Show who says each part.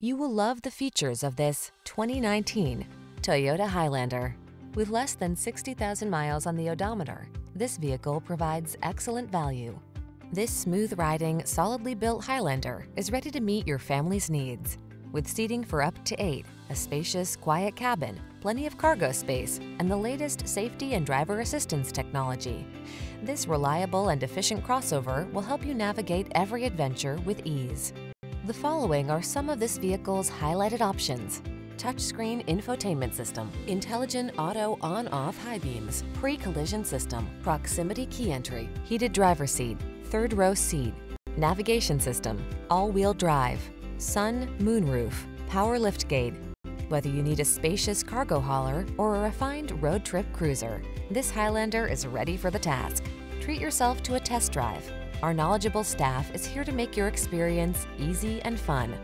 Speaker 1: You will love the features of this 2019 Toyota Highlander. With less than 60,000 miles on the odometer, this vehicle provides excellent value. This smooth-riding, solidly built Highlander is ready to meet your family's needs. With seating for up to eight, a spacious, quiet cabin, plenty of cargo space, and the latest safety and driver assistance technology. This reliable and efficient crossover will help you navigate every adventure with ease. The following are some of this vehicle's highlighted options. Touchscreen infotainment system, intelligent auto on-off high beams, pre-collision system, proximity key entry, heated driver seat, third row seat, navigation system, all-wheel drive, sun, moonroof, power liftgate. Whether you need a spacious cargo hauler or a refined road trip cruiser, this Highlander is ready for the task. Treat yourself to a test drive. Our knowledgeable staff is here to make your experience easy and fun.